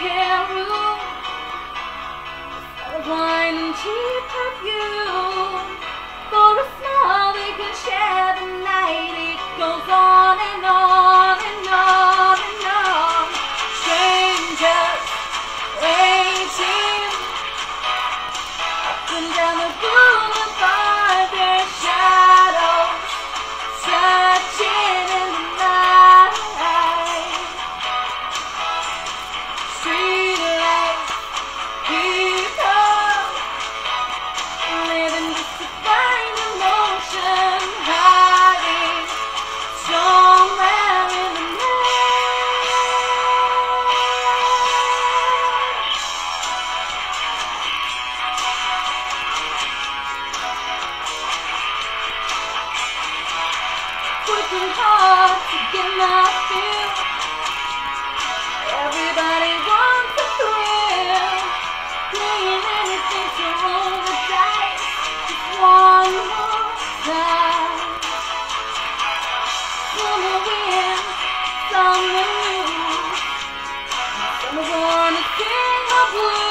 i'm wine and cheap perfume. working hard to get my fill. Everybody wants a thrill, playing anything to roll the dice. Just one more time. Summer win, summer lose. Summer's gonna sing my blues.